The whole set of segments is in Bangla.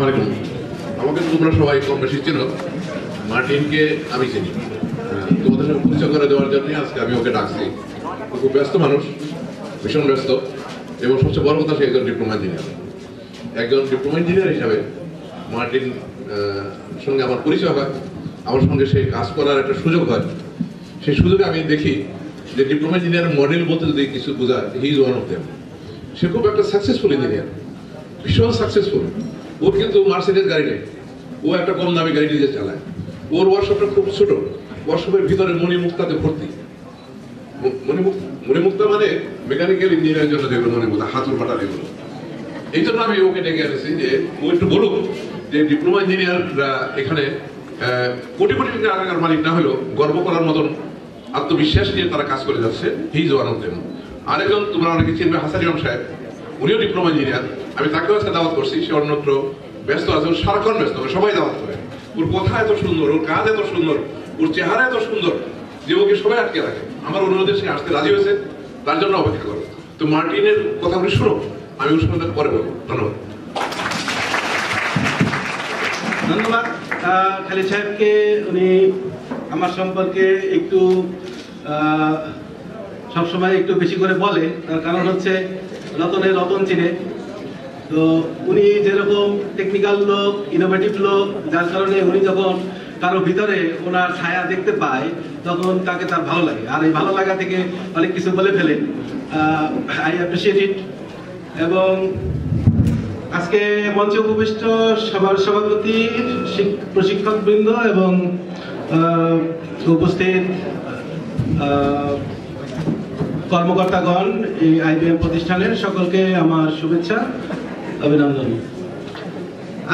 আমাকে তোমরা সবাই কম বেশি চেনো। মার্টিনকে আমি চিনি। তোমাদের সঙ্গে পরিচয় করে দেওয়ার জন্য আজকে আমি ওকে ডাকছি। খুব ব্যস্ত মানুষ, ভীষণ ব্যস্ত, এবং সবচেয়ে বড় কথা সে একজন ডিপ্লোমা ইঞ্জিনিয়ার। একজন ডিপ্লোমা ইঞ্জিনিয়ার হিসাবে মার্টিন সঙ্গে আমার পরিচয় হয়। আমার সঙ্গে সে কাজ করার একটা সুযোগ হয়। সেই সুযোগে আমি দেখি যে ডিপ্লোমা ইঞ্জিনিয়ার মডেল বলতে যদি কিছু বোঝায় he is one of them সে খুব একটা সাকসেসফুল ইঞ্জিনিয়ার। ভীষণ সাকসেসফুল ওর কিন্তু মার্সিডিজ গাড়ি নেই। ও একটা কম দামি গাড়ি নিজে চালায়। ওর ওয়ার্কশপটা খুব ছোট। ওয়ার্কশপের ভিতরে মণিমুক্তাতে ভর্তি। মণিমুক্ত মানে মেকানিক্যাল ইঞ্জিনিয়ারের জন্য যেগুলো মণিমুক্তা হাতুর পাটার এগুলো এই জন্য আমি ওকে ডেকে এনেছি যে, ও একটু বলুক যে ডিপ্লোমা ইঞ্জিনিয়াররা এখানে কোটি কোটি টাকার মালিক না হলেও গর্ব করার মতন আত্মবিশ্বাস নিয়ে তারা কাজ করে যাচ্ছে। He is one of them আরেকজন তোমরা অনেকে চিনবে, হাসান ইমাম সাহেব। উনিও ডিপ্লোমা ইঞ্জিনিয়ার আমি তাকেও আজকে দাওয়াত করছি, সে অন্যত্র ব্যস্ত আছে, ওর সারাক্ষণ ব্যস্ত সবাই দাওয়াত করে। ওর কথা এত সুন্দর, ওর কাজ এত সুন্দর, ওর চেহারা এত সুন্দর, যে ওকে সবাই আটকে রাখে। আমার অনুরোধে সে আসতে রাজি হয়েছে, তার জন্য অপেক্ষা করো। তো মার্টিনের কথাগুলি শুনো, আমি ওর সঙ্গে পরে বলব। ধন্যবাদ। ধন্যবাদ। খালিদ সাহেবকে, উনি আমার সম্পর্কে একটু সবসময় একটু বেশি করে বলে, তার কারণ হচ্ছে রতনের রতন চিনে। তো উনি যেরকম টেকনিক্যাল লোক ইনোভেটিভ লোক, যার কারণে উনি যখন কারও ভিতরে ওনার ছায়া দেখতে পায়, তখন তাকে তার ভালো লাগে। আর এই ভালো লাগা থেকে অনেক কিছু বলে ফেলে আই অ্যাপ্রিসিয়েট ইট এবং আজকে মঞ্চে উপবিষ্ট সবার সভাপতি প্রশিক্ষক বৃন্দ এবং উপস্থিত কর্মকর্তাগণ এই আইবিএম প্রতিষ্ঠানের সকলকে আমার শুভেচ্ছা। অভিনন্দন।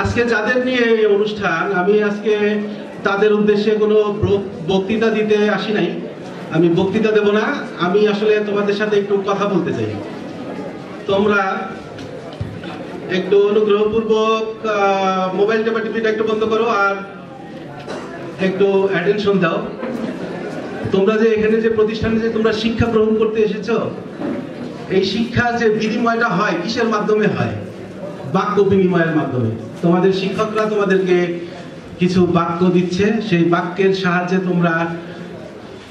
আজকে যাদের নিয়ে এই অনুষ্ঠান, আমি আজকে তাদের উদ্দেশ্যে কোনো বক্তৃতা দিতে আসি নাই। আমি বক্তৃতা দেব না, আমি আসলে তোমাদের সাথে একটু কথা বলতে চাই। তোমরা একটু অনুগ্রহপূর্বক মোবাইল বা টিভিটা একটু বন্ধ করো আর একটু অ্যাটেনশন দাও। তোমরা যে এখানে যে প্রতিষ্ঠানে যে তোমরা শিক্ষা গ্রহণ করতে এসেছ, এই শিক্ষা যে বিনিময়টা হয়, কিসের মাধ্যমে হয়? বাক্য বিনিময়ের মাধ্যমে। তোমাদের শিক্ষকরা তোমাদেরকে কিছু বাক্য দিচ্ছে। সেই বাক্যের সাহায্যে তোমরা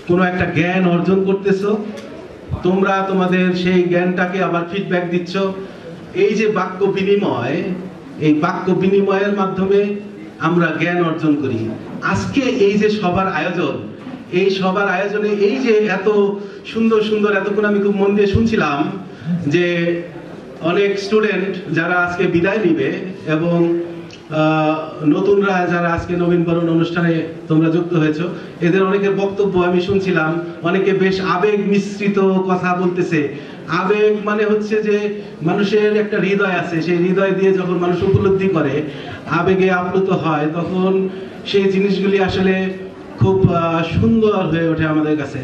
কোনো একটা জ্ঞান অর্জন করতেছো। তোমরা তোমাদের সেই জ্ঞানটাকে আবার ফিডব্যাক দিচ্ছ। এই যে বাক্য বিনিময়, এই বাক্য বিনিময়ের মাধ্যমে আমরা জ্ঞান অর্জন করি। আজকে এই যে সবার আয়োজন, এই সবার আয়োজনে এই যে এত সুন্দর সুন্দর, এতক্ষণ আমি খুব মন দিয়ে শুনছিলাম যে অনেক স্টুডেন্ট যারা আজকে বিদায় নিবে এবং নতুনরা যারা আজকে নবীনবরণ অনুষ্ঠানে তোমরা যুক্ত হয়েছো, এদের অনেকের বক্তব্য আমি শুনছিলাম, অনেকে বেশ আবেগ মিশ্রিত কথা বলতেছে। আবেগ মানে হচ্ছে যে মানুষের একটা হৃদয় আছে, সেই হৃদয় দিয়ে যখন মানুষ উপলব্ধি করে, আবেগে আপ্লুত হয়, তখন সেই জিনিসগুলি আসলে খুব সুন্দর হয়ে ওঠে আমাদের কাছে।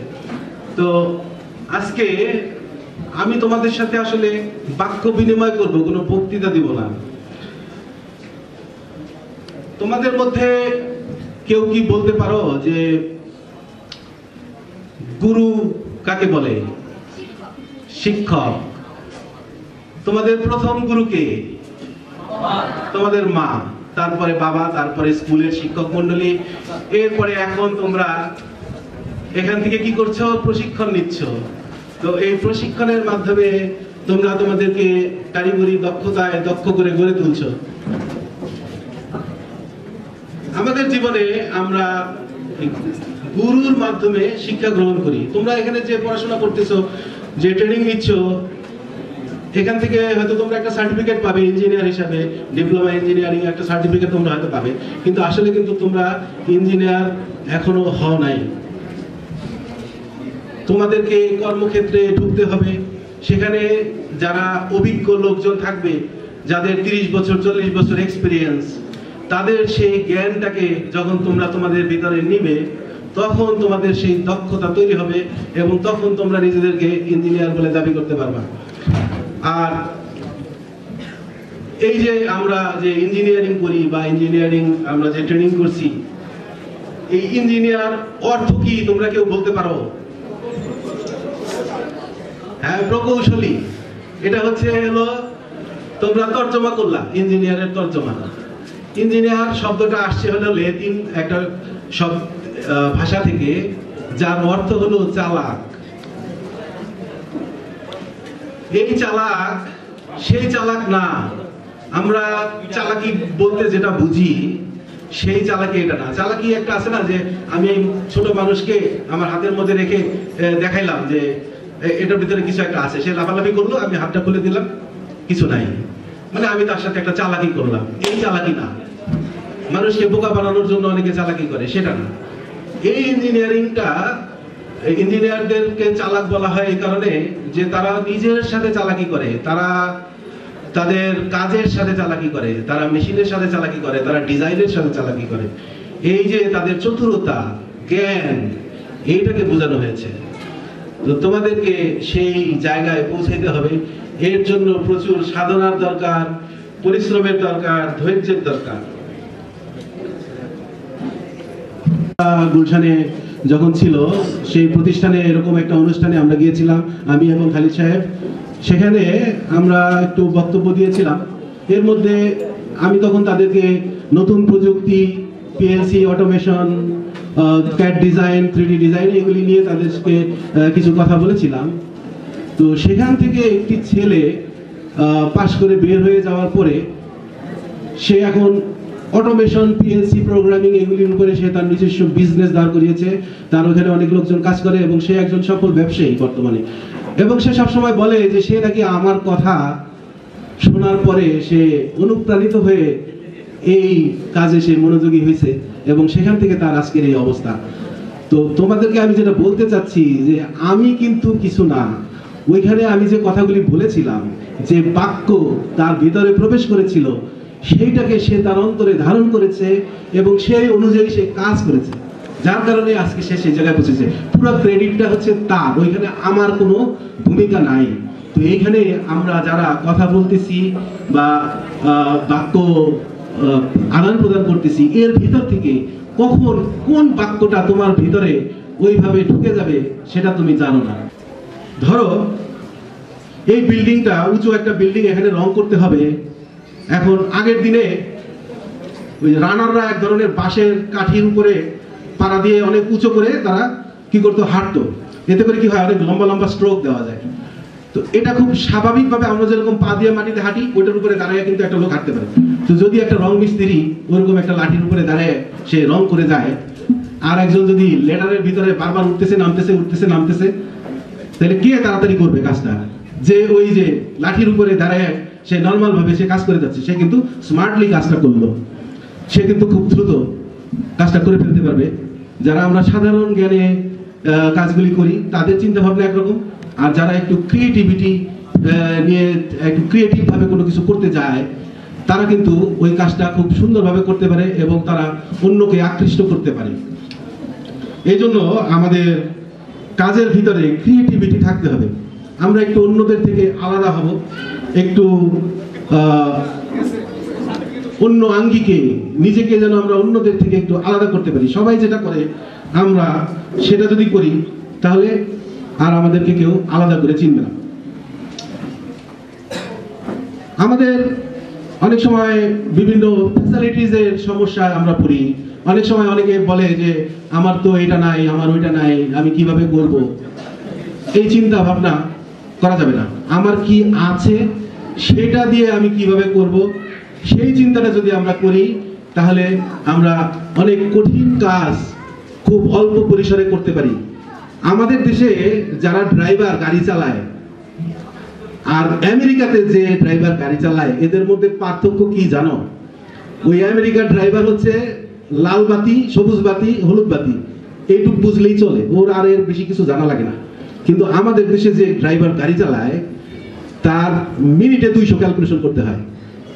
তো আজকে আমি তোমাদের সাথে আসলে বাক্য বিনিময় করব, কোনো বক্তৃতা দিব না। তোমাদের মধ্যে কেউ কি বলতে পারো যে গুরু কাকে বলে? শিক্ষক। তোমাদের প্রথম গুরুকে তোমাদের মা। তারপরে বাবা, তারপরে স্কুলের শিক্ষক মন্ডলী এরপরে এখন তোমরা এখান থেকে কি করছ? প্রশিক্ষণ নিচ্ছ। তো এই প্রশিক্ষণের মাধ্যমে তোমরা তোমাদেরকে কারিগরি দক্ষতায় দক্ষ করে গড়ে তুলছো। আমাদের জীবনে আমরা গুরুর মাধ্যমে শিক্ষা গ্রহণ করি। তোমরা এখানে যে পড়াশোনা করতেছো, যে ট্রেনিং নিচ্ছ, এখান থেকে হয়তো তোমরা একটা সার্টিফিকেট পাবে ইঞ্জিনিয়ার হিসাবে ডিপ্লোমা ইঞ্জিনিয়ারিং একটা সার্টিফিকেট তোমরা হয়তো পাবে। কিন্তু আসলে কিন্তু তোমরা ইঞ্জিনিয়ার এখনও হও নাই। তোমাদেরকে কর্মক্ষেত্রে ঢুকতে হবে। সেখানে যারা অভিজ্ঞ লোকজন থাকবে, যাদের তিরিশ বছর, চল্লিশ বছর এক্সপিরিয়েন্স তাদের সেই জ্ঞানটাকে যখন তোমরা তোমাদের ভিতরে নিবে, তখন তোমাদের সেই দক্ষতা তৈরি হবে এবং তখন তোমরা নিজেদেরকে ইঞ্জিনিয়ার বলে দাবি করতে পারবা। আর এই যে আমরা যে ইঞ্জিনিয়ারিং করি বা ইঞ্জিনিয়ারিং আমরা যে ট্রেনিং করছি, এই ইঞ্জিনিয়ার অর্থ কি তোমরা কেউ বলতে পারো? হ্যাঁ প্রকৌশলী। এটা হচ্ছে তোমরা তর্জমা করলা ইঞ্জিনিয়ারের তর্জমা। ইঞ্জিনিয়ার শব্দটা আসছে হলো একটা আহ, ভাষা থেকে যার অর্থ হলো চালাক। এই চালাক সেই চালাক না। আমরা চালাকি বলতে যেটা বুঝি সেই চালাকি এটা না। চালাকি একটা আছে না যে আমি ছোট মানুষকে আমার হাতের মধ্যে রেখে দেখাইলাম যে এটার ভিতরে কিছু একটা আছে। সে লাফালাফি করল, আমি হাতটা খুলে দিলাম, কিছু নাই। মানে আমি তার সাথে একটা চালাকি করলাম। এই চালাকি না। মানুষকে বোকা বানানোর জন্য অনেকে চালাকি করে, সেটা না। এই ইঞ্জিনিয়ারিংটা ইঞ্জিনিয়ারদেরকে চালাক বলা হয় এই কারণে যে তারা নিজের সাথে চালাকি করে, তারা তাদের কাজের সাথে চালাকি করে, তারা মেশিনের সাথে চালাকি করে, তারা ডিজাইনের সাথে চালাকি করে। এই যে তাদের চতুরতা, জ্ঞান, এইটাকে বোঝানো হয়েছে। তোমাদেরকে সেই জায়গায় পৌঁছাইতে হবে। এর জন্য প্রচুর সাধনার দরকার, পরিশ্রমের দরকার, ধৈর্যের দরকার। গুলশানে যখন ছিল, সেই প্রতিষ্ঠানে এরকম একটা অনুষ্ঠানে আমরা গিয়েছিলাম, আমি এবং খালিদ সাহেব। সেখানে আমরা একটু বক্তব্য দিয়েছিলাম। এর মধ্যে আমি তখন তাদেরকে নতুন প্রযুক্তি PLC automation CAD design three D design এগুলি নিয়ে তাদেরকে কিছু কথা বলেছিলাম। তো সেখান থেকে একটি ছেলে পাশ করে বের হয়ে যাওয়ার পরে সে এখন অটোমেশন পিএলসি প্রোগ্রামিং এগুলির উপরে সে তার নিজস্ব বিজনেস দাঁড় করিয়েছে। তার ওখানে অনেক লোকজন কাজ করে এবং সে একজন সফল ব্যবসায়ী বর্তমানে। এবং সে সবসময় বলে যে সে নাকি আমার কথা শোনার পরে সে অনুপ্রাণিত হয়ে এই কাজে সে মনোযোগী হয়েছে। এবং সেখান থেকে তার আজকের এই অবস্থা। তো তোমাদেরকে আমি যেটা বলতে চাচ্ছি যে আমি কিন্তু কিছু না। ওইখানে আমি যে কথাগুলি বলেছিলাম, যে বাক্য তার ভিতরে প্রবেশ করেছিল, সেইটাকে সে তার অন্তরে ধারণ করেছে এবং সেই অনুযায়ী সে কাজ করেছে। যার কারণে আজকে সে সেই জায়গায় পৌঁছেছে। পুরো ক্রেডিটটা হচ্ছে তার, ওইখানে আমার কোনো ভূমিকা নাই। তো এইখানে আমরা যারা কথা বলতেছি বা বাক্য আদান প্রদান করতেছি। এর ভিতর থেকে কখন কোন বাক্যটা তোমার ভিতরে ওইভাবে ঢুকে যাবে সেটা তুমি জানো না। ধরো, এই বিল্ডিংটা, উঁচু একটা বিল্ডিং এখানে রং করতে হবে। এখন আগের দিনে ওই রানাররা এক ধরনের বাঁশের কাঠির উপরে পাড়া দিয়ে অনেক উঁচু করে তারা কি করতো, হাঁটতো। এতে করে কি হয়, অনেক লম্বা লম্বা স্ট্রোক দেওয়া যায়। তো এটা খুব স্বাভাবিকভাবে আমরা যেরকম পা দিয়ে মাটিতে হাঁটি, ওইটার উপরে দাঁড়িয়ে কিন্তু একটা লোক হাঁটতে পারে। তো যদি একটা রং মিস্ত্রি ওরকম একটা লাঠির উপরে দাঁড়িয়ে, সে রং করে যায়, আর একজন যদি লেডারের ভিতরে বারবার উঠতেছে, নামতেছে উঠতেছে, নামতেছে, তাহলে কে তাড়াতাড়ি করবে কাজটা? যে ওই যে লাঠির উপরে দাঁড়ায়, সে নর্মাল ভাবে সে কাজ করে যাচ্ছে, সে কিন্তু স্মার্টলি কাজটা করল। সে কিন্তু খুব দ্রুত কাজটা করে ফেলতে পারবে। যারা আমরা সাধারণ জ্ঞানে কাজগুলি করি, তাদের চিন্তা ভাবনা একরকম। আর যারা একটু ক্রিয়েটিভিটি নিয়ে একটু ক্রিয়েটিভভাবে কোনো কিছু করতে যায়, তারা কিন্তু ওই কাজটা খুব সুন্দরভাবে করতে পারে এবং তারা অন্যকে আকৃষ্ট করতে পারে। এই জন্য আমাদের কাজের ভিতরে ক্রিয়েটিভিটি থাকতে হবে। আমরা একটু অন্যদের থেকে আলাদা হব, একটু অন্য আঙ্গিকে, নিজেকে যেন আমরা অন্যদের থেকে একটু আলাদা করতে পারি। সবাই যেটা করে, আমরা সেটা যদি করি, তাহলে আর আমাদেরকে কেউ আলাদা করে চিনবে না। আমাদের অনেক সময় বিভিন্ন ফ্যাসিলিটিস এর সমস্যায় আমরা পড়ি। অনেক সময় অনেকে বলে যে, আমার তো এটা নাই, আমার ওইটা নাই, আমি কীভাবে করব? এই চিন্তা ভাবনা করা যাবে না। আমার কি আছে? সেটা দিয়ে আমি কীভাবে করব? সেই চিন্তাটা যদি আমরা করি, তাহলে আমরা অনেক কঠিন কাজ খুব অল্প পরিসরে করতে পারি। আমাদের দেশে যারা ড্রাইভার গাড়ি চালায় আর আমেরিকাতে যে ড্রাইভার গাড়ি চালায়, এদের মধ্যে পার্থক্য কি জানো? ওই আমেরিকার ড্রাইভার হচ্ছে লাল বাতি, সবুজ বাতি, হলুদ বাতি। এইটুক বুঝলেই চলে। ওর আর এর বেশি কিছু জানা লাগে না। কিন্তু আমাদের দেশে যে ড্রাইভার গাড়ি চালায়, তার মিনিটে দুইশো ক্যালকুলেশন করতে হয়।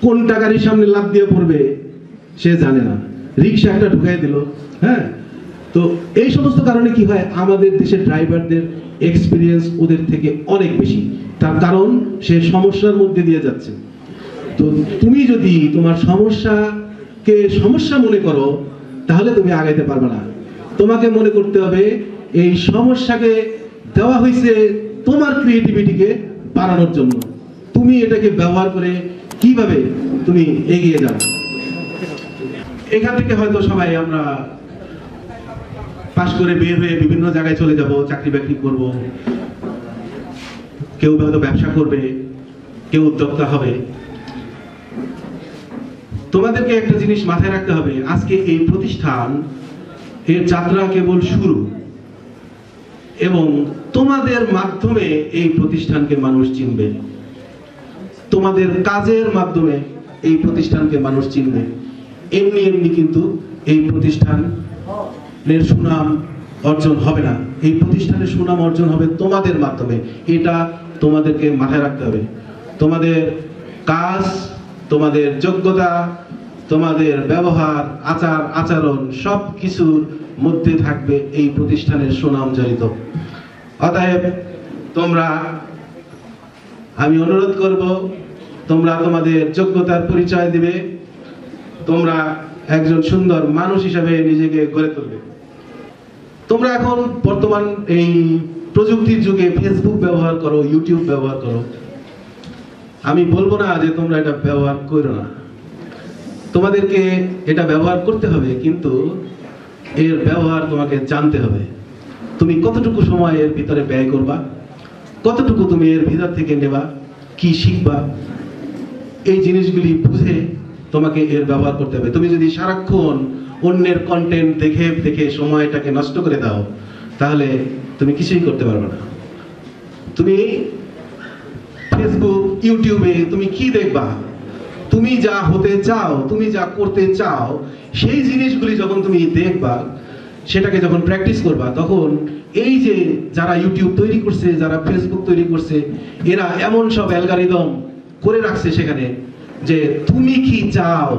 কোনটা গাড়ির সামনে লাভ দিয়ে পড়বে, সে জানে না। রিক্সা একটা ঢুকাই দিল হ্যাঁ? তো এই সমস্ত কারণে কি হয়? আমাদের দেশের ড্রাইভারদের এক্সপিরিয়েন্স ওদের থেকে অনেক বেশি। তার কারণ সে সমস্যার মধ্যে দিয়ে যাচ্ছে। তো তুমি যদি তোমার সমস্যাকে সমস্যা মনে করো, তাহলে তুমি আগাইতে পারবে না। তোমাকে মনে করতে হবে, এই সমস্যাকে দেওয়া হয়েছে তোমার ক্রিয়েটিভিটিকে বাড়ানোর জন্য। তুমি এটাকে ব্যবহার করে কীভাবে তুমি এগিয়ে যাও? এখান থেকে হয়তো সবাই আমরা পাশ করে বের হয়ে বিভিন্ন জায়গায় চলে যাব, চাকরি বাকরি করব। কেউ হয়তো ব্যবসা করবে, কেউ উদ্যোক্তা হবে। তোমাদেরকে একটা জিনিস মাথায় রাখতে হবে, আজকে এই প্রতিষ্ঠান, এর যাত্রা কেবল শুরু। এবং তোমাদের মাধ্যমে এই প্রতিষ্ঠানকে মানুষ চিনবে। তোমাদের কাজের মাধ্যমে এই প্রতিষ্ঠানকে মানুষ চিনবে। এমনি এমনি কিন্তু এই প্রতিষ্ঠানের সুনাম অর্জন হবে না। এই প্রতিষ্ঠানের সুনাম অর্জন হবে তোমাদের মাধ্যমে। এটা তোমাদেরকে মাথায় রাখতে হবে। তোমাদের কাজ, তোমাদের যোগ্যতা, তোমাদের ব্যবহার, আচার, আচরণ সব কিছুর মধ্যে থাকবে এই প্রতিষ্ঠানের সুনাম জড়িত। অতএব তোমরা, আমি অনুরোধ করব, তোমরা তোমাদের যোগ্যতার পরিচয় দিবে। তোমরা একজন সুন্দর মানুষ হিসাবে নিজেকে গড়ে তুলবে। তোমরা এখন বর্তমান এই প্রযুক্তির যুগে ফেসবুক ব্যবহার করো ইউটিউব ব্যবহার করো। আমি বলব না যে তোমরা এটা ব্যবহার করো না। তোমাদেরকে এটা ব্যবহার করতে হবে, কিন্তু এর ব্যবহার তোমাকে জানতে হবে। তুমি কতটুকু সময় এর ভিতরে ব্যয় করবা? কতটুকু তুমি এর ভিতর থেকে নেবা? কি শিখবা? এই জিনিসগুলি বুঝে তোমাকে এর ব্যবহার করতে হবে। তুমি যদি সারাক্ষণ অন্যের কন্টেন্ট দেখে দেখে সময়টাকে নষ্ট করে দাও, তাহলে তুমি কিছুই করতে পারবে না। তুমি ফেসবুক ইউটিউবে তুমি কি দেখবা? তুমি যা হতে চাও, তুমি যা করতে চাও, সেই জিনিসগুলি যখন তুমি দেখবা, সেটাকে যখন প্র্যাকটিস করবা, তখন এই যে যারা ইউটিউব তৈরি করছে, যারা ফেসবুক তৈরি করছে, এরা এমন সব অ্যালগারিদম করে রাখছে সেখানে যে তুমি কি চাও,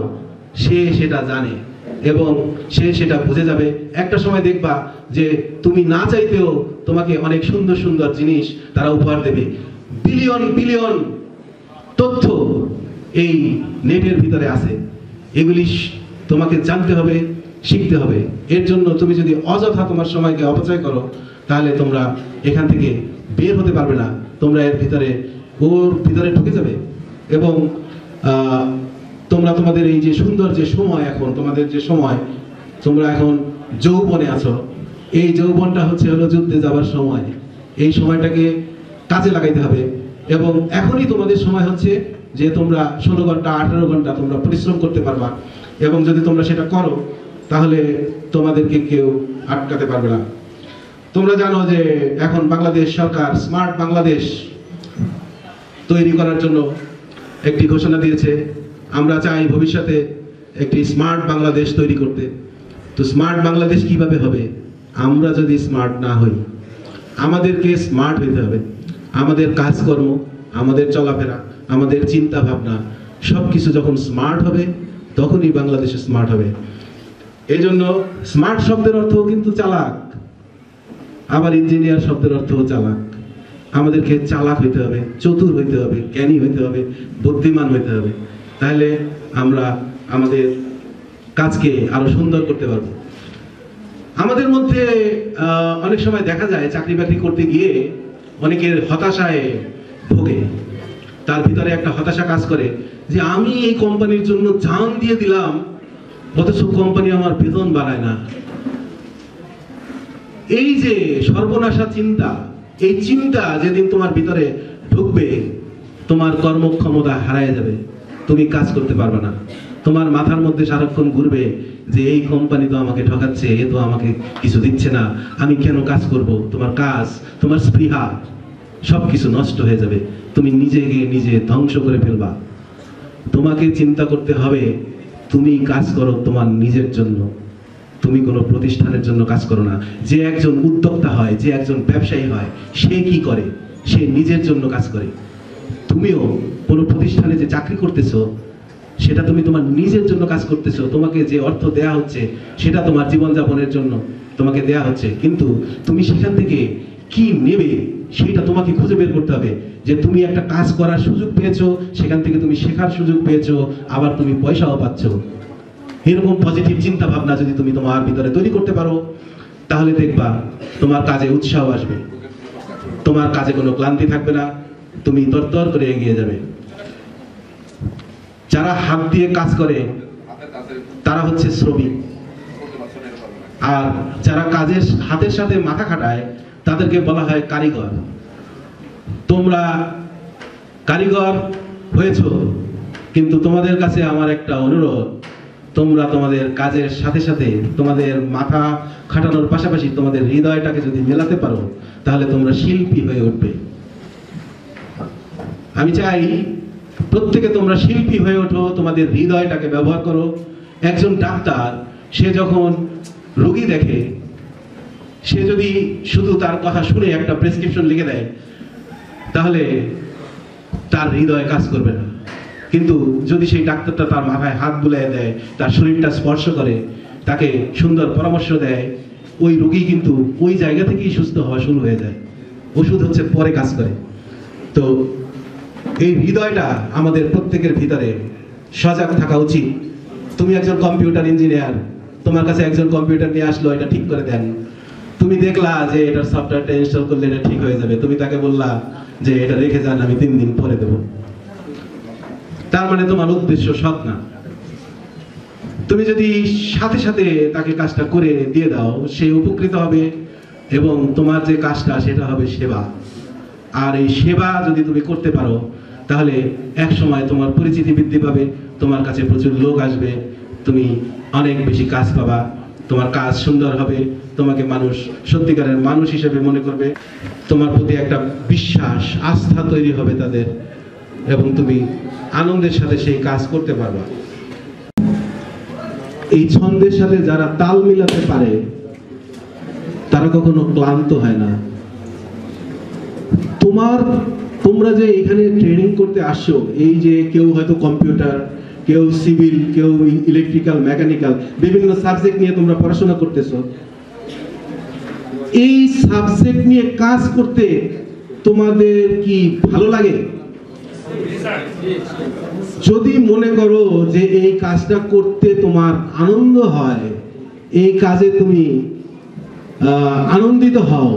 সে সেটা জানে। এবং সে সেটা বুঝে যাবে। একটা সময় দেখবা যে তুমি না চাইতেও তোমাকে অনেক সুন্দর সুন্দর জিনিস তারা উপহার দেবে। বিলিয়ন বিলিয়ন তথ্য এই নেটের ভিতরে আছে। এগুলি তোমাকে জানতে হবে, শিখতে হবে। এর জন্য তুমি যদি অযথা তোমার সময়কে অপচয় করো, তাহলে তোমরা এখান থেকে বের হতে পারবে না। তোমরা এর ভিতরে, ওর ভিতরে ঢুকে যাবে। এবং তোমরা তোমাদের এই যে সুন্দর যে সময় এখন, তোমাদের যে সময়, তোমরা এখন যৌবনে আছো। এই যৌবনটা হচ্ছে হলো যুদ্ধে যাবার সময়। এই সময়টাকে কাজে লাগাইতে হবে। এবং এখনই তোমাদের সময় হচ্ছে যে তোমরা ষোলো ঘণ্টা, আঠারো ঘণ্টা তোমরা পরিশ্রম করতে পারবা। এবং যদি তোমরা সেটা করো, তাহলে তোমাদেরকে কেউ আটকাতে পারবে না। তোমরা জানো যে এখন বাংলাদেশ সরকার, স্মার্ট বাংলাদেশ তৈরি করার জন্য একটি ঘোষণা দিয়েছে। আমরা চাই ভবিষ্যতে একটি স্মার্ট বাংলাদেশ তৈরি করতে। তো স্মার্ট বাংলাদেশ কীভাবে হবে? আমরা যদি স্মার্ট না হই, আমাদেরকে স্মার্ট হইতে হবে। আমাদের কাজকর্ম, আমাদের চলাফেরা, আমাদের চিন্তা ভাবনা সব কিছু যখন স্মার্ট হবে, তখনই বাংলাদেশ স্মার্ট হবে। এই জন্য স্মার্ট শব্দের অর্থ কিন্তু চালাক। আবার ইঞ্জিনিয়ার শব্দের অর্থও চালাক। আমাদেরকে চালাক হইতে হবে, চতুর হইতে হবে, জ্ঞানী হইতে হবে, বুদ্ধিমান হইতে হবে। তাহলে আমরা আমাদের কাজকে আরও সুন্দর করতে পারব। আমাদের মধ্যে অনেক সময় দেখা যায় চাকরি বাকরি করতে গিয়ে অনেকের হতাশায় ভোগে। তার ভিতরে একটা হতাশা কাজ করে যে আমি এই কোম্পানির জন্য জান দিয়ে দিলাম, অথচ কোম্পানি আমার বেতন বাড়ায় না। এই যে সর্বনাশা চিন্তা, এই চিন্তা যেদিন তোমার ভিতরে ঢুকবে, তোমার কর্মক্ষমতা হারায় যাবে। তুমি কাজ করতে পারবে না। তোমার মাথার মধ্যে সারাক্ষণ ঘুরবে যে এই কোম্পানি তো আমাকে ঠকাচ্ছে, এ তো আমাকে কিছু দিচ্ছে না। আমি কেন কাজ করব? তোমার কাজ, তোমার স্পৃহা সব কিছু নষ্ট হয়ে যাবে। তুমি নিজেকে নিজে ধ্বংস করে ফেলবা। তোমাকে চিন্তা করতে হবে, তুমি কাজ করো তোমার নিজের জন্য। তুমি কোনো প্রতিষ্ঠানের জন্য কাজ করো না। যে একজন উদ্যোক্তা হয়, যে একজন ব্যবসায়ী হয়, সে কি করে? সে নিজের জন্য কাজ করে। তুমিও কোনো প্রতিষ্ঠানে যে চাকরি করতেছো, সেটা তুমি তোমার নিজের জন্য কাজ করতেছো, তোমাকে যে অর্থ দেয়া হচ্ছে, সেটা তোমার জীবনযাপনের জন্য তোমাকে দেয়া হচ্ছে। কিন্তু তুমি সেখান থেকে কি নেবে, সেটা তোমাকে খুঁজে বের করতে হবে যে তুমি একটা কাজ করার সুযোগ পেয়েছ, সেখান থেকে তুমি শেখার সুযোগ পেয়েছ, আবার তুমি পয়সাও পাচ্ছো। এরকম পজিটিভ চিন্তা ভাবনা যদি তুমি তোমার ভিতরে তৈরি করতে পারো, তাহলে দেখবা তোমার কাজে উৎসাহ আসবে। তোমার কাজে কোনো ক্লান্তি থাকবে না। তুমি তরতর করে এগিয়ে যাবে। যারা হাত দিয়ে কাজ করে, তারা হচ্ছে শ্রমিক। আর যারা কাজের হাতের সাথে মাথা খাটায়, তাদেরকে বলা হয় কারিগর। তোমরা কারিগর হয়েছ, কিন্তু তোমাদের কাছে আমার একটা অনুরোধ। তোমরা তোমাদের কাজের সাথে সাথে তোমাদের মাথা খাটানোর পাশাপাশি তোমাদের হৃদয়টাকে যদি মেলাতে পারো, তাহলে তোমরা শিল্পী হয়ে উঠবে। আমি চাই প্রত্যেকে তোমরা শিল্পী হয়ে ওঠো, তোমাদের হৃদয়টাকে ব্যবহার করো। একজন ডাক্তার, সে যখন রোগী দেখে, সে যদি শুধু তার কথা শুনে একটা প্রেসক্রিপশন লিখে দেয়, তাহলে তার হৃদয় কাজ করবে না। কিন্তু যদি সেই ডাক্তারটা তার মাথায় হাত বুলিয়ে দেয়, তার শরীরটা স্পর্শ করে, তাকে সুন্দর পরামর্শ দেয়, ওই রোগী কিন্তু ওই জায়গা থেকেই সুস্থ হওয়া শুরু হয়ে যায়। ওষুধ হচ্ছে পরে কাজ করে। তো এই হৃদয়টা আমাদের প্রত্যেকের ভিতরে সজাগ থাকা উচিত। তুমি একজন কম্পিউটার ইঞ্জিনিয়ার, তোমার কাছে একজন কম্পিউটার নিয়ে আসলো, এটা ঠিক করে দেন। তুমি দেখলা যে এটার সফটওয়্যারটা ইনস্টল করলে এটা ঠিক হয়ে যাবে। তুমি তাকে বললা যে এটা রেখে যান, আমি তিন দিন পরে দেবো। তার মানে তোমার উদ্দেশ্য সৎ না। তুমি যদি সাথে সাথে তাকে কাজটা করে দিয়ে দাও, সে উপকৃত হবে এবং তোমার যে কাজটা, সেটা হবে সেবা। আর এই সেবা যদি তুমি করতে পারো তাহলে এক সময় তোমার পরিচিতি বৃদ্ধি পাবে, তোমার কাছে প্রচুর লোক আসবে, তুমি অনেক বেশি কাজ পাবা, তোমার কাজ সুন্দর হবে, তোমাকে মানুষ সত্যিকারের মানুষ হিসেবে মনে করবে, তোমার প্রতি একটা বিশ্বাস, আস্থা তৈরি হবে তাদের, এবং তুমি আনন্দের সাথে সেই কাজ করতে পারবা। এই ছন্দের সাথে যারা তাল মিলাতে পারে, তারা কখনো ক্লান্ত হয় না। তোমার তোমরা যে এখানে ট্রেনিং করতে আসছো, এই যে কেউ হয়তো কম্পিউটার কেউ সিভিল কেউ ইলেকট্রিক্যাল মেকানিক্যাল বিভিন্ন সাবজেক্ট নিয়ে তোমরা পড়াশোনা করতেছো, এই সাবজেক্ট নিয়ে কাজ করতে তোমাদের কি ভালো লাগে? যদি মনে করো যে এই কাজটা করতে তোমার আনন্দ হয়, এই কাজে তুমি আনন্দিত হও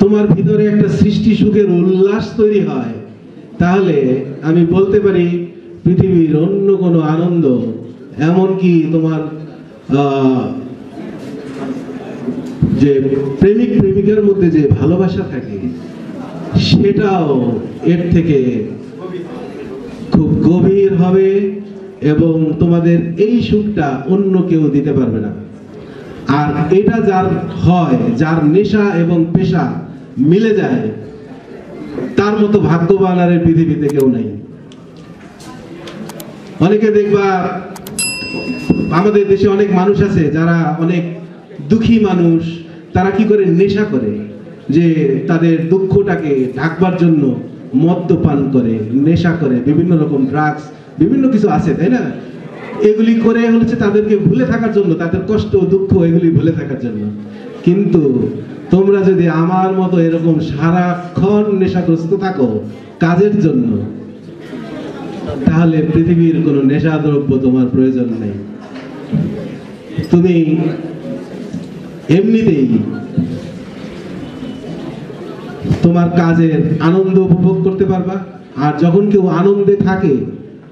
তোমার ভিতরে একটা সৃষ্টি সুখের উল্লাস তৈরি হয়, তাহলে আমি বলতে পারি পৃথিবীর অন্য কোনো আনন্দ এমনকি তোমার যে প্রেমিক প্রেমিকার মধ্যে যে ভালোবাসা থাকে, সেটাও এর থেকে খুব গভীর হবে এবং তোমাদের এই সুখটা অন্য কেউ দিতে পারবে না। আর এটা যার হয়, যার নেশা এবং পেশা মিলে যায়, তার মতো ভাগ্যবান আর পৃথিবীতে কেউ নেই। অনেকে দেখবা, আমাদের দেশে অনেক মানুষ আছে যারা অনেক দুঃখী মানুষ, তারা কি করে নেশা করে যে তাদের দুঃখটাকে ঢাকবার জন্য মদ্যপান করে, নেশা করে, বিভিন্ন রকম ড্রাগস বিভিন্ন কিছু আছে, তাই না? এগুলি করে হচ্ছে তাদেরকে ভুলে থাকার জন্য, তাদের কষ্ট, দুঃখ, এগুলি ভুলে থাকার জন্য। কিন্তু তোমরা যদি আমার মতো এরকম সারাক্ষণ নেশাগ্রস্ত থাকো কাজের জন্য, তাহলে পৃথিবীর কোনো নেশা দ্রব্য তোমার প্রয়োজন নেই। তুমি এমনিতেই তোমার কাজের আনন্দ উপভোগ করতে পারবা, আর যখন কেউ আনন্দে থাকে,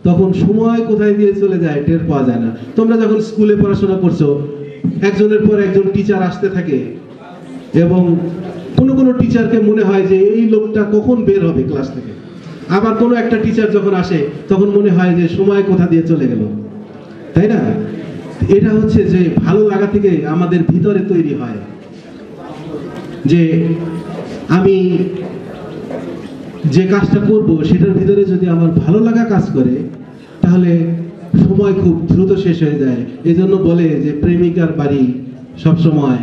তখন সময় কোথায় দিয়ে চলে যায় টের পাওয়া যায় না। তোমরা যখন স্কুলে পড়াশোনা করছ, একজনের পর একজন টিচার আসতে থাকে এবং কোনো কোনো টিচারকে মনে হয় যে এই লোকটা কখন বের হবে ক্লাস থেকে? আবার কোনো একটা টিচার যখন আসে, তখন মনে হয় যে সময় কোথা দিয়ে চলে গেল? তাই না? এটা হচ্ছে যে ভালো লাগা থেকে আমাদের ভিতরে তৈরি হয় যে আমি যে কাজটা করব, সেটার ভিতরে যদি আমার ভালো লাগা কাজ করে, তাহলে সময় খুব দ্রুত শেষ হয়ে যায়। এই জন্য বলে যে প্রেমিকার বাড়ি সবসময়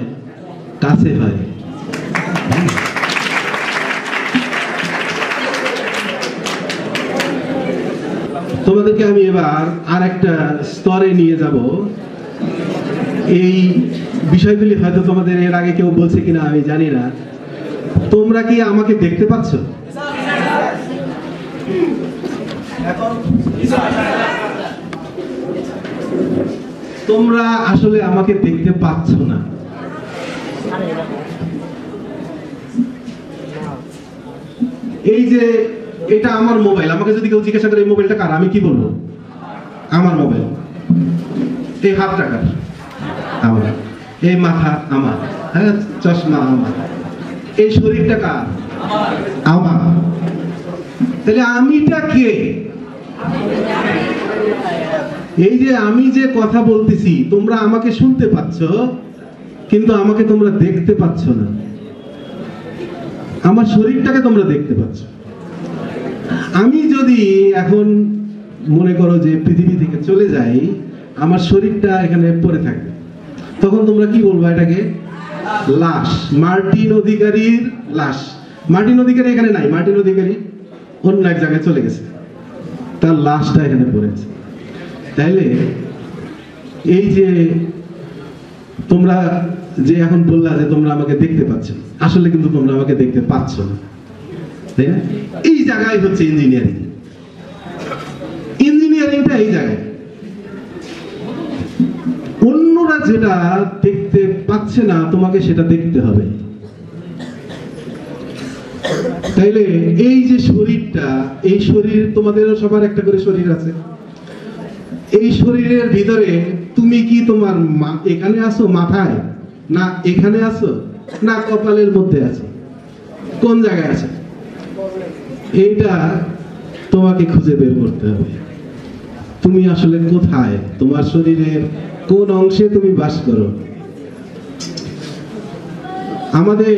কাছে হয়। তোমাদেরকে আমি এবার আর একটা স্তরে নিয়ে যাব। এই বিষয়গুলি হয়তো তোমাদের এর আগে কেউ বলছে কিনা আমি জানি না। তোমরা কি আমাকে দেখতে পাচ্ছ? তোমরা আসলে আমাকে দেখতে পাচ্ছ না। এই যে এটা আমার মোবাইল আমাকে যদি কেউ জিজ্ঞাসা করে এই মোবাইলটা কার, আমি কি বলব? আমার মোবাইল এই হাত টাকার আমার। এই মাথা আমার। হ্যাঁ চশমা আমার। এই শরীরটা কার? আমার। তাহলে আমিটা কে? এই যে আমি যে কথা বলতেছি, তোমরা আমাকে শুনতে পাচ্ছ? কিন্তু আমাকে তোমরা দেখতে পাচ্ছ না। আমার শরীরটাকে তোমরা দেখতে পাচ্ছ। আমি যদি এখন মনে করো যে পৃথিবী থেকে চলে যাই, আমার শরীরটা এখানে পড়ে থাকবে। তখন তোমরা কি বলব এটাকে? লাশ। মার্টিন অধিকারীর লাশ। মার্টিন অধিকারী এখানে নাই। মার্টিন অধিকারী অন্য এক জায়গায় চলে গেছে। তার লাশটা এখানে পড়েছে। তাইলে এই যে তোমরা যে এখন বললা যে তোমরা আমাকে দেখতে পাচ্ছ আসলে কিন্তু তোমরা আমাকে দেখতে পাচ্ছ না। তাই না? এই জায়গায় হচ্ছে ইঞ্জিনিয়ারিং ইঞ্জিনিয়ারিংটা এই জায়গায়। অন্যরা যেটা দেখতে পাচ্ছে না, তোমাকে সেটা দেখতে হবে। তাইলে এই যে শরীরটা, এই শরীর তোমাদেরও সবার একটা করে শরীর আছে। এই শরীরের ভিতরে তুমি কি তোমার এখানে আছো মাথায়? না এখানে আছো, না কপালের মধ্যে আছো, কোন জায়গায় আছে? এইটা তোমাকে খুঁজে বের করতে হবে। তুমি আসলে কোথায়? তোমার শরীরের কোন অংশে তুমি বাস করো? আমাদের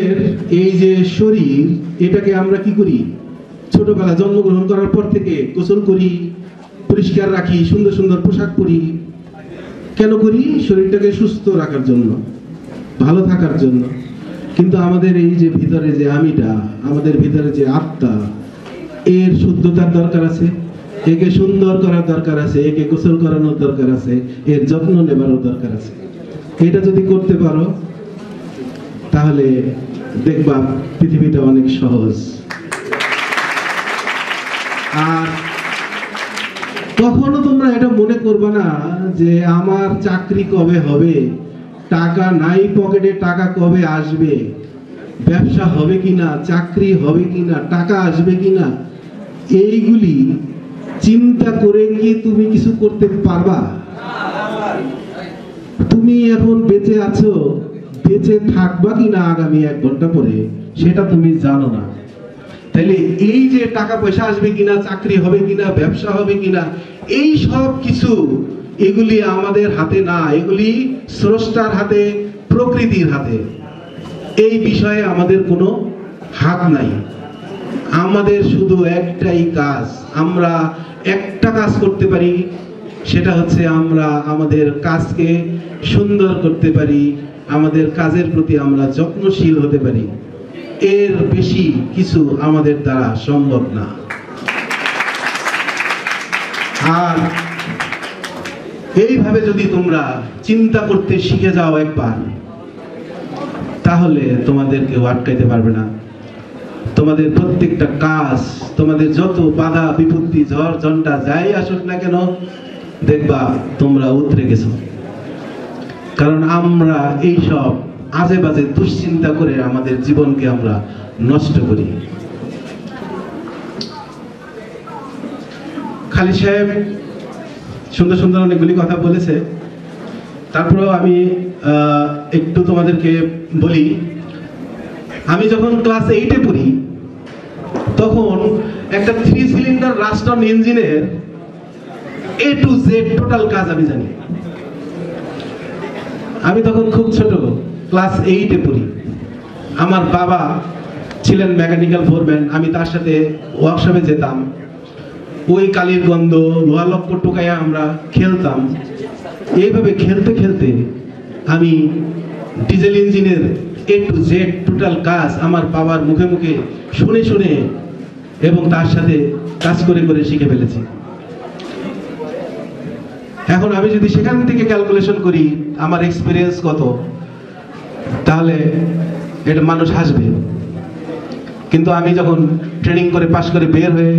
এই যে শরীর, এটাকে আমরা কি করি? ছোটবেলা জন্মগ্রহণ করার পর থেকে গোসল করি, পরিষ্কার রাখি, সুন্দর সুন্দর পোশাক পরি। কেন করি? শরীরটাকে সুস্থ রাখার জন্য। ভালো থাকার জন্য। কিন্তু আমাদের এই যে ভিতরে যে আমিটা, আমাদের ভিতরে যে আত্মা, এর শুদ্ধতার দরকার আছে, একে সুন্দর করার দরকার আছে, একে গোসল করানোর দরকার আছে, এর যত্ন নেবারও দরকার আছে। এটা যদি করতে পারো, তাহলে দেখবা পৃথিবীটা অনেক সহজ। আর কখনো তোমরা এটা মনে করবে না যে আমার চাকরি কবে হবে? টাকা নাই পকেটে টাকা কবে আসবে? ব্যবসা হবে কিনা? চাকরি হবে কিনা? টাকা আসবে কিনা? এইগুলি চিন্তা করে কি তুমি কিছু করতে পারবা? তুমি এখন বেঁচে আছো? বেঁচে থাকবা কিনা আগামী এক ঘণ্টা পরে? সেটা তুমি জানো না। তাহলে এই যে টাকা পয়সা আসবে কিনা, চাকরি হবে কিনা, ব্যবসা হবে কিনা, এই সব কিছু এগুলি আমাদের হাতে না, এগুলি স্রষ্টার হাতে, প্রকৃতির হাতে। এই বিষয়ে আমাদের কোনো হাত নাই। আমাদের শুধু একটাই কাজ। আমরা একটা কাজ করতে পারি, সেটা হচ্ছে আমরা আমাদের কাজকে সুন্দর করতে পারি, আমাদের কাজের প্রতি আমরা যত্নশীল হতে পারি। এর বেশি কিছু আমাদের দ্বারা সম্ভব না। আর এইভাবে যদি তোমরা চিন্তা করতে শিখে যাও একবার, তাহলে তোমাদের কেউ আটকাইতে পারবে না। তোমাদের প্রত্যেকটা কাজ, তোমাদের যত বাধা, বিপত্তি, ঝড় ঝন্টা যাই আসুক না কেন, দেখবা তোমরা উতরে গেছো। কারণ আমরা এই সব আজে বাজে দুশ্চিন্তা করে আমাদের জীবনকে আমরা নষ্ট করি। খালি সাহেব সুন্দর সুন্দর অনেকগুলি কথা বলেছে। তারপরেও আমি একটু তোমাদেরকে বলি, আমি যখন ক্লাস এইটে পড়ি, তখন একটা থ্রি সিলিন্ডার রাস্টন ইঞ্জিনের এ টু জেড টোটাল কাজ আমি জানি। আমি তখন খুব ছোট, ক্লাস এইটে পড়ি। আমার বাবা ছিলেন মেকানিক্যাল ফোরম্যান আমি তার সাথে ওয়ার্কশপে যেতাম। ওই কালির গন্ধ, লোহা লক্ষ টোকাইয়া আমরা খেলতাম। এইভাবে খেলতে খেলতে আমি ডিজেল ইঞ্জিনের এ টু জেড টোটাল কাজ আমার বাবার মুখে মুখে শুনে শুনে এবং তার সাথে কাজ করে করে শিখে ফেলেছি। এখন আমি যদি সেখান থেকে ক্যালকুলেশন করি, আমার এক্সপিরিয়েন্স কত, তাহলে এটা মানুষ হাসবে। কিন্তু আমি যখন ট্রেনিং করে পাশ করে বের হয়ে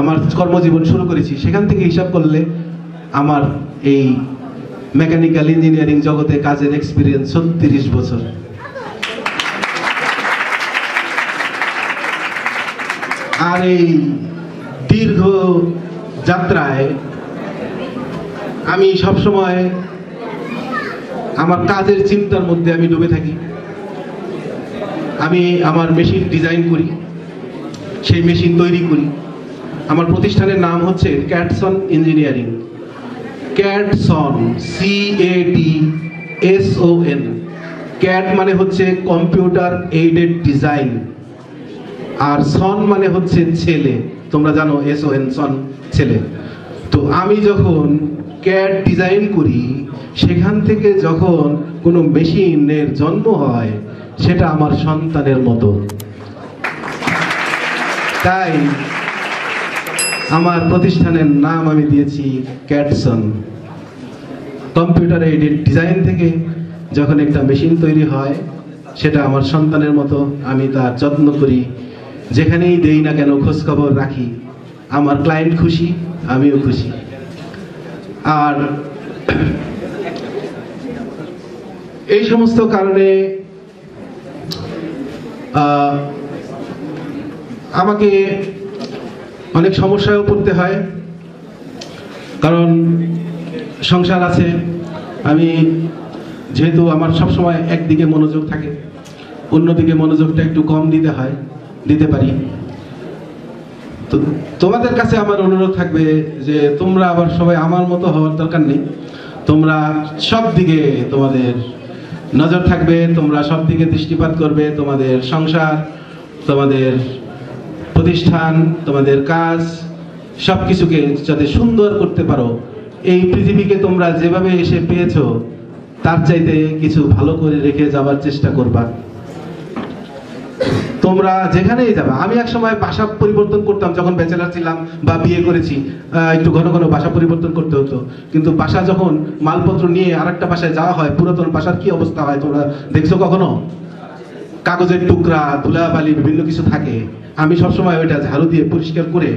আমার কর্মজীবন শুরু করেছি। সেখান থেকে হিসাব করলে আমার এই মেকানিক্যাল ইঞ্জিনিয়ারিং জগতে কাজের এক্সপিরিয়েন্স ছত্রিশ বছর। আর এই দীর্ঘ যাত্রায় আমি সব সময় আমার কাজের চিন্তার মধ্যে আমি ডুবে থাকি। আমি আমার মেশিন ডিজাইন করি, সেই মেশিন তৈরি করি। আমার প্রতিষ্ঠানের নাম হচ্ছে Cadson engineering. Cadson C A D S O N CAD মানে হচ্ছে কম্পিউটার এইডেড ডিজাইন আর সন মানে হচ্ছে ছেলে। তোমরা জানো এস ও এন সন, ছেলে। তো আমি যখন ক্যাট ডিজাইন করি, সেখান থেকে যখন কোনো মেশিনের জন্ম হয়, সেটা আমার সন্তানের মতো। তাই আমার প্রতিষ্ঠানের নাম আমি দিয়েছি ক্যাটসন। কম্পিউটার এইডেড ডিজাইন থেকে যখন একটা মেশিন তৈরি হয়, সেটা আমার সন্তানের মতো আমি তার যত্ন করি। যেখানেই দেই না কেন খোঁজ খবর রাখি। আমার ক্লায়েন্ট খুশি, আমিও খুশি। আর এই সমস্ত কারণে আমাকে অনেক সমস্যায়ও পড়তে হয়। কারণ সংসার আছে। আমি যেহেতু আমার সব সময় একদিকে মনোযোগ থাকে, অন্যদিকে মনোযোগটা একটু কম দিতে হয়, দিতে পারি। তো তোমাদের কাছে আমার অনুরোধ থাকবে যে তোমরা আবার সবাই আমার মতো হওয়ার দরকার নেই। তোমরা সব দিকে তোমাদের নজর থাকবে, তোমরা সব দিকে দৃষ্টিপাত করবে, তোমাদের সংসার, তোমাদের প্রতিষ্ঠান, তোমাদের কাজ সব কিছুকে যাতে সুন্দর করতে পারো, এই পৃথিবীকে তোমরা যেভাবে এসে পেয়েছ, তার চাইতে কিছু ভালো করে রেখে যাওয়ার চেষ্টা করবা। তোমরা যেখানেই যাবা, আমি এক সময় বাসা পরিবর্তন করতাম, যখন ব্যাচেলার ছিলাম বা বিয়ে করেছি একটু ঘন ঘন বাসা পরিবর্তন করতে হতো। কিন্তু বাসা যখন মালপত্র নিয়ে আরেকটা বাসায় যাওয়া হয়, পুরাতন বাসার কি অবস্থা হয় তোমরা দেখছ কখনো? কাগজের টুকরা, ধুলাবালি, বিভিন্ন কিছু থাকে, আমি সবসময় ওইটা ঝাড়ু দিয়ে পরিষ্কার করে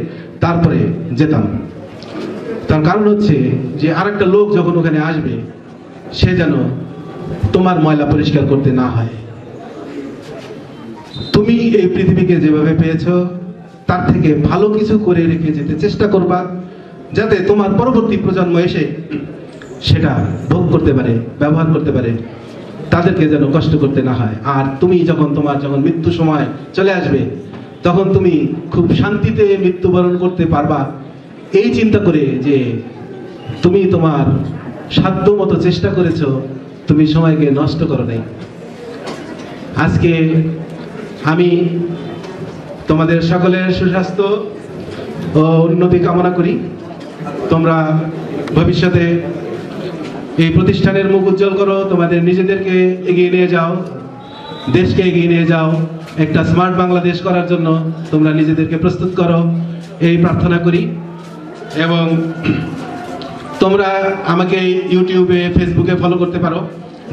তারপরে যেতাম। তার কারণ হচ্ছে যে আরেকটা লোক যখন ওখানে আসবে, সে যেন তোমার ময়লা পরিষ্কার করতে না হয়। তুমি এই পৃথিবীকে যেভাবে পেয়েছ, তার থেকে ভালো কিছু করে রেখে যেতে চেষ্টা করবা, যাতে তোমার পরবর্তী প্রজন্ম এসে সেটা ভোগ করতে পারে, ব্যবহার করতে পারে। তাদেরকে যেন কষ্ট করতে না হয়। আর তুমি যখন তোমার যখন মৃত্যু সময় চলে আসবে, তখন তুমি খুব শান্তিতে মৃত্যুবরণ করতে পারবা। এই চিন্তা করে যে তুমি তোমার সাধ্য মতো চেষ্টা করেছ, তুমি সময়কে নষ্ট করো নাই। আজকে আমি তোমাদের সকলের সুস্বাস্থ্য ও উন্নতি কামনা করি। তোমরা ভবিষ্যতে এই প্রতিষ্ঠানের মুখ উজ্জ্বল করো, তোমাদের নিজেদেরকে এগিয়ে নিয়ে যাও, দেশকে এগিয়ে নিয়ে যাও, একটা স্মার্ট বাংলাদেশ করার জন্য তোমরা নিজেদেরকে প্রস্তুত করো, এই প্রার্থনা করি। এবং তোমরা আমাকে ইউটিউবে, ফেসবুকে ফলো করতে পারো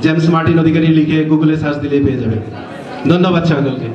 জেমস মার্টিন অধিকারী লিখে গুগলে সার্চ দিলেই পেয়ে যাবে। ধন্যবাদ সকলকে।